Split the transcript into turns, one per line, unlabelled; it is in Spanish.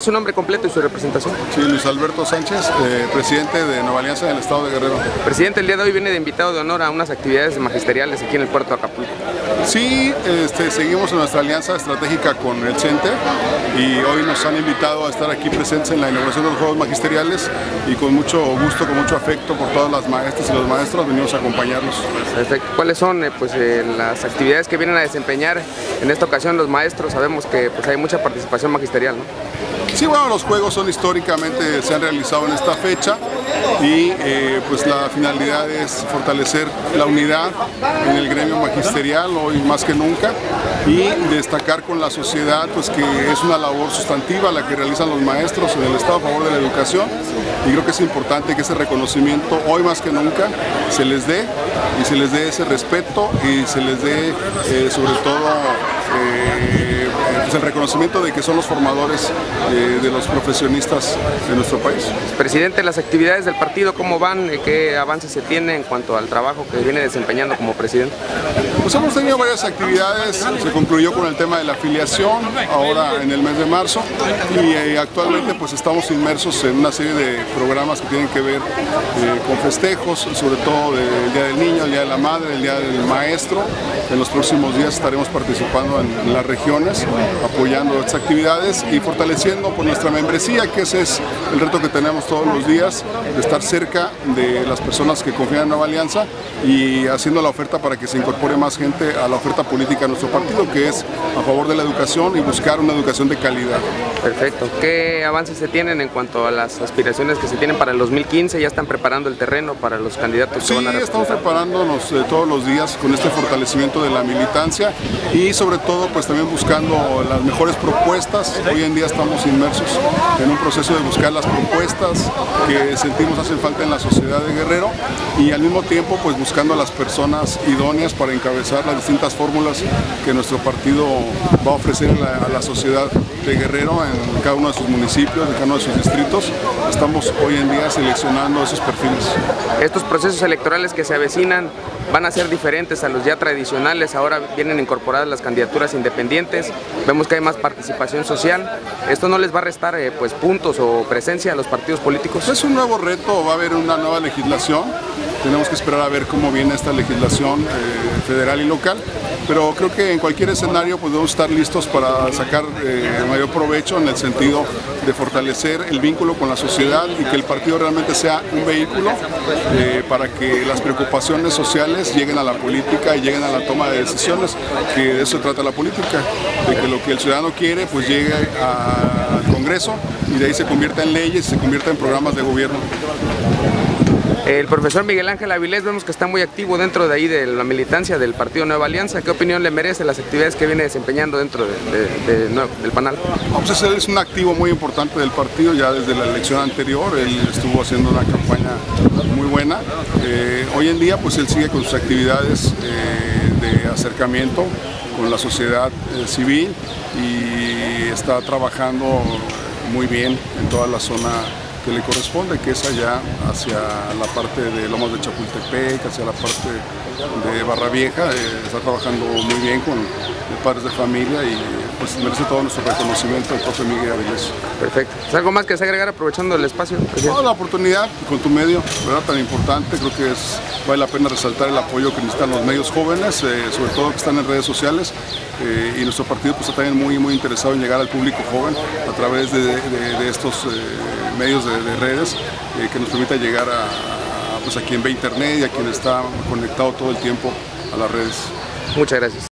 Su nombre completo y su representación.
Sí, Luis Alberto Sánchez, eh, presidente de Nueva Alianza del Estado de Guerrero.
Presidente, el día de hoy viene de invitado de honor a unas actividades magisteriales aquí en el puerto de Acapulco.
Sí, este, seguimos en nuestra alianza estratégica con el CENTE y hoy nos han invitado a estar aquí presentes en la inauguración de los Juegos Magisteriales y con mucho gusto, con mucho afecto por todas las maestras y los maestros venimos a acompañarlos.
Perfecto. ¿Cuáles son eh, pues, eh, las actividades que vienen a desempeñar en esta ocasión los maestros? Sabemos que pues, hay mucha participación magisterial, ¿no?
Sí, bueno, los juegos son históricamente, se han realizado en esta fecha y eh, pues la finalidad es fortalecer la unidad en el gremio magisterial hoy más que nunca y destacar con la sociedad pues que es una labor sustantiva la que realizan los maestros en el Estado a favor de la educación y creo que es importante que ese reconocimiento hoy más que nunca se les dé y se les dé ese respeto y se les dé eh, sobre todo eh, pues el reconocimiento de que son los formadores eh, de los profesionistas de nuestro país.
Presidente, las actividades del partido, ¿cómo van? ¿Qué avances se tiene en cuanto al trabajo que viene desempeñando como presidente?
Pues hemos tenido varias actividades, se concluyó con el tema de la afiliación, ahora en el mes de marzo, y eh, actualmente pues estamos inmersos en una serie de programas que tienen que ver eh, con festejos, sobre todo el Día del Niño, el Día de la Madre, el Día del Maestro. En los próximos días estaremos participando en, en las regiones, apoyando estas actividades y fortaleciendo por nuestra membresía, que ese es el reto que tenemos todos los días, de estar cerca de las personas que confían en Nueva Alianza y haciendo la oferta para que se incorpore más gente a la oferta política de nuestro partido, que es a favor de la educación y buscar una educación de calidad.
Perfecto. ¿Qué avances se tienen en cuanto a las aspiraciones que se tienen para el 2015? ¿Ya están preparando el terreno para los candidatos
sí,
que van a
estamos preparándonos eh, todos los días con este fortalecimiento de la militancia y sobre todo pues también buscando las mejores propuestas. Hoy en día estamos inmersos en un proceso de buscar las propuestas que sentimos hacen falta en la sociedad de Guerrero y al mismo tiempo pues buscando a las personas idóneas para encabezar las distintas fórmulas que nuestro partido va a ofrecer a la, a la sociedad de Guerrero en cada uno de sus municipios, en cada uno de sus distritos. Estamos hoy en día seleccionando esos perfiles.
Estos procesos electorales que se avecinan van a ser diferentes a los ya tradicionales, ahora vienen incorporadas las candidaturas independientes, vemos que hay más participación social, ¿esto no les va a restar eh, pues, puntos o presencia a los partidos políticos?
Es un nuevo reto, va a haber una nueva legislación, tenemos que esperar a ver cómo viene esta legislación eh, federal y local, pero creo que en cualquier escenario podemos estar listos para sacar eh, mayor provecho en el sentido de fortalecer el vínculo con la sociedad y que el partido realmente sea un vehículo eh, para que las preocupaciones sociales lleguen a la política y lleguen a la toma de decisiones, que de eso trata la política, de que lo que el ciudadano quiere pues llegue al Congreso y de ahí se convierta en leyes y se convierta en programas de gobierno.
El profesor Miguel Ángel Avilés vemos que está muy activo dentro de ahí de la militancia del Partido Nueva Alianza. ¿Qué opinión le merece las actividades que viene desempeñando dentro de, de, de, del panel?
Pues él es un activo muy importante del partido ya desde la elección anterior. Él estuvo haciendo una campaña muy buena. Eh, hoy en día pues él sigue con sus actividades eh, de acercamiento con la sociedad eh, civil y está trabajando muy bien en toda la zona que le corresponde, que es allá hacia la parte de Lomas de Chapultepec, hacia la parte de Barra Vieja, eh, está trabajando muy bien con padres de familia y pues merece todo nuestro reconocimiento el profe Miguel Avilés.
Perfecto. ¿Es algo más que se agregar aprovechando el espacio?
No, la oportunidad con tu medio, ¿verdad? Tan importante, creo que es, vale la pena resaltar el apoyo que necesitan los medios jóvenes, eh, sobre todo que están en redes sociales eh, y nuestro partido pues, está también muy, muy interesado en llegar al público joven a través de, de, de estos eh, medios de, de redes que nos permita llegar a, a, pues, a quien ve internet y a quien está conectado todo el tiempo a las redes.
Muchas gracias.